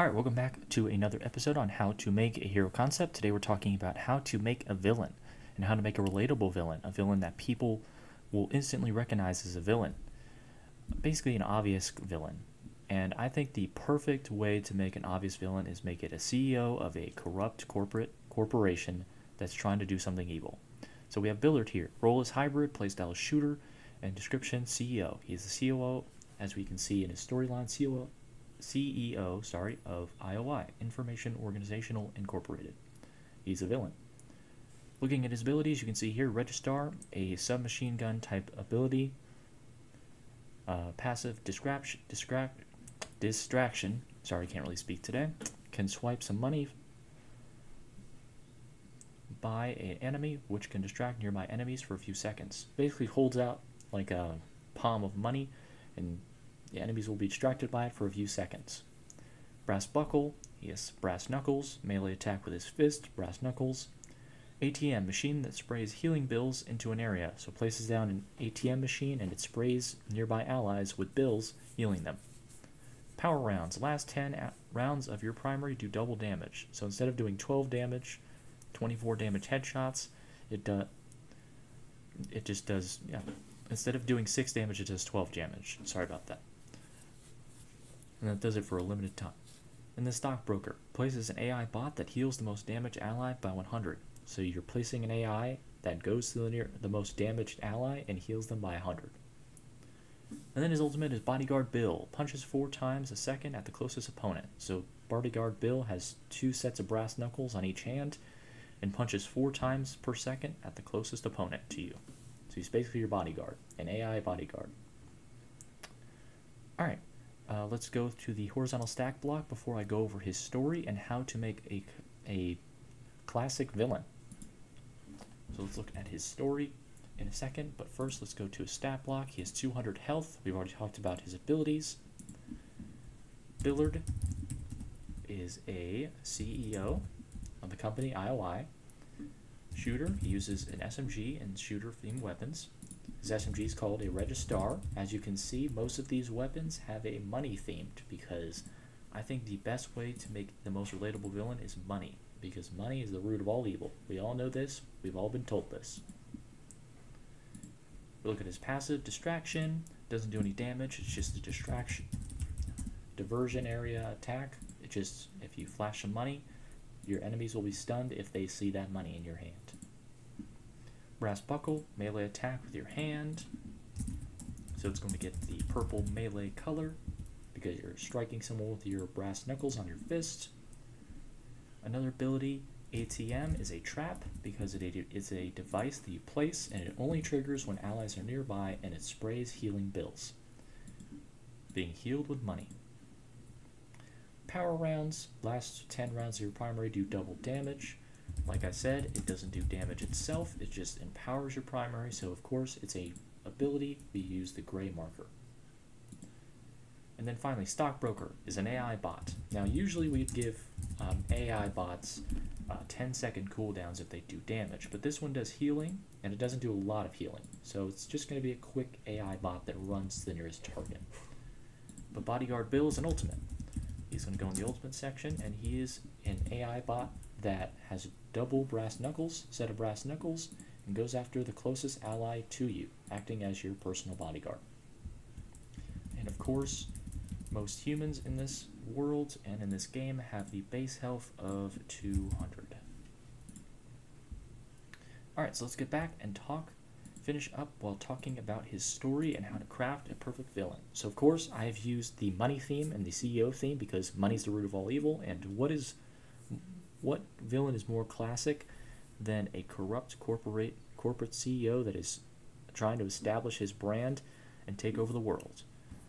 All right, welcome back to another episode on how to make a hero concept. Today we're talking about how to make a villain and how to make a relatable villain, a villain that people will instantly recognize as a villain. Basically, an obvious villain. And I think the perfect way to make an obvious villain is make it a CEO of a corrupt corporate corporation that's trying to do something evil. So we have Billard here. Role is hybrid, playstyle is shooter, and description CEO. He's the COO, as we can see in his storyline, COO, CEO, sorry, of IOI, Information Organizational Incorporated. He's a villain. Looking at his abilities, you can see here Registar, a submachine gun type ability, uh, passive distraction, distract, distraction. Sorry, can't really speak today. Can swipe some money by an enemy, which can distract nearby enemies for a few seconds. Basically, holds out like a palm of money, and the enemies will be distracted by it for a few seconds. Brass Buckle, has Brass Knuckles, melee attack with his fist, Brass Knuckles. ATM, machine that sprays healing bills into an area. So places down an ATM machine and it sprays nearby allies with bills, healing them. Power rounds, last 10 rounds of your primary do double damage. So instead of doing 12 damage, 24 damage headshots, it does it just does yeah instead of doing 6 damage it does 12 damage sorry about that and that does it for a limited time. And the stockbroker places an AI bot that heals the most damaged ally by 100. So you're placing an AI that goes to the near the most damaged ally and heals them by 100. And then his ultimate is Bodyguard Bill, punches four times a second at the closest opponent. So Bodyguard Bill has two sets of brass knuckles on each hand and punches four times per second at the closest opponent to you. So he's basically your bodyguard, an AI bodyguard. Alright, uh, let's go to the horizontal stack block before I go over his story and how to make a, a classic villain. So let's look at his story in a second, but first let's go to his stat block. He has 200 health. We've already talked about his abilities. Billard is a CEO of the company IOI. Shooter, he uses an SMG and shooter themed weapons. His SMG is called a Registar. As you can see, most of these weapons have a money themed because I think the best way to make the most relatable villain is money because money is the root of all evil. We all know this. We've all been told this. We look at his passive distraction. Doesn't do any damage. It's just a distraction. Diversion area attack. It just if you flash some money, your enemies will be stunned if they see that money in your hand. Brass Buckle, melee attack with your hand. So it's going to get the purple melee color because you're striking someone with your brass knuckles on your fist. Another ability, ATM, is a trap because it is a device that you place and it only triggers when allies are nearby and it sprays healing bills. Being healed with money. Power rounds, last 10 rounds of your primary do double damage. Like I said, it doesn't do damage itself, it just empowers your primary, so of course it's a ability, we use the gray marker. And then finally, Stockbroker is an AI bot. Now usually we'd give um, AI bots uh, 10 second cooldowns if they do damage, but this one does healing, and it doesn't do a lot of healing. So it's just going to be a quick AI bot that runs to the nearest target. But Bodyguard Bill is an ultimate. He's going to go in the ultimate section, and he is an AI bot that has double brass knuckles, set of brass knuckles, and goes after the closest ally to you, acting as your personal bodyguard. And of course, most humans in this world and in this game have the base health of 200. Alright, so let's get back and talk, finish up while talking about his story and how to craft a perfect villain. So of course, I've used the money theme and the CEO theme because money is the root of all evil, and what is what villain is more classic than a corrupt corporate corporate CEO that is trying to establish his brand and take over the world?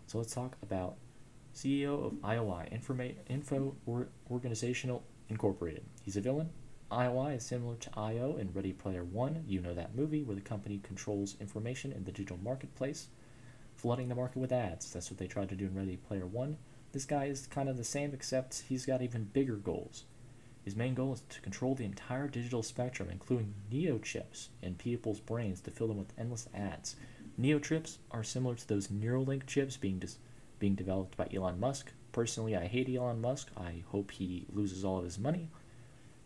So let's talk about CEO of IOI, Informa- Info or Organizational Incorporated. He's a villain. IOI is similar to IO in Ready Player One. You know that movie where the company controls information in the digital marketplace, flooding the market with ads. That's what they tried to do in Ready Player One. This guy is kind of the same, except he's got even bigger goals. His main goal is to control the entire digital spectrum, including neochips in people's brains to fill them with endless ads. Neochips are similar to those Neuralink chips being, being developed by Elon Musk, personally, I hate Elon Musk. I hope he loses all of his money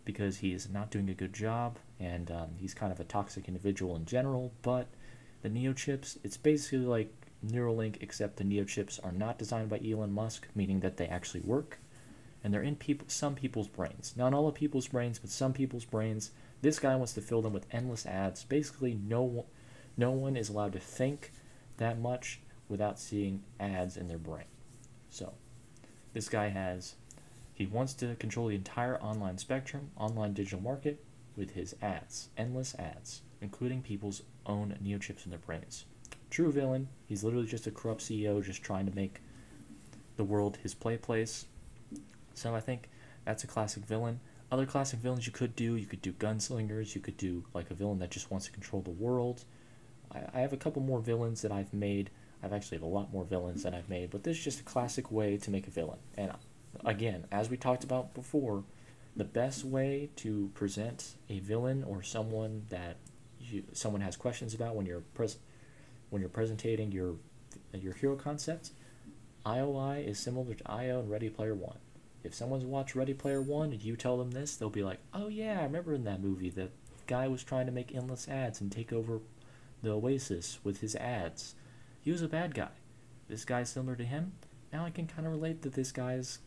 because he is not doing a good job and um, he's kind of a toxic individual in general. But the Neo chips, it's basically like Neuralink, except the Neo chips are not designed by Elon Musk, meaning that they actually work and they're in people some people's brains. Not all of people's brains, but some people's brains. This guy wants to fill them with endless ads. Basically, no no one is allowed to think that much without seeing ads in their brain. So, this guy has he wants to control the entire online spectrum, online digital market with his ads, endless ads, including people's own neochips in their brains. True villain, he's literally just a corrupt CEO just trying to make the world his play place. So I think that's a classic villain. Other classic villains you could do, you could do gunslingers, you could do like a villain that just wants to control the world. I, I have a couple more villains that I've made. I've actually have a lot more villains that I've made, but this is just a classic way to make a villain. And again, as we talked about before, the best way to present a villain or someone that you, someone has questions about when you're pres- when you're presenting your your hero concept, IOI is similar to IO and Ready Player One. If someone's watched Ready Player One and you tell them this, they'll be like, "Oh yeah, I remember in that movie the guy was trying to make endless ads and take over the Oasis with his ads. He was a bad guy. This guy's similar to him. Now I can kind of relate that this guy's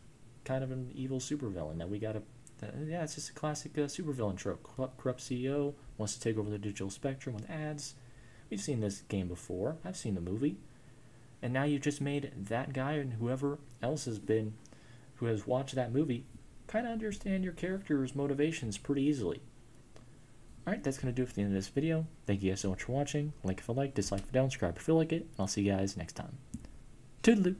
kind of an evil supervillain that we gotta. That, yeah, it's just a classic uh, supervillain trope. Corrupt CEO wants to take over the digital spectrum with ads. We've seen this game before. I've seen the movie. And now you've just made that guy and whoever else has been, who has watched that movie, kind of understand your character's motivations pretty easily. Alright, that's going to do it for the end of this video. Thank you guys so much for watching. Like if you like, dislike if you don't, subscribe if you like it, and I'll see you guys next time. Toodaloo!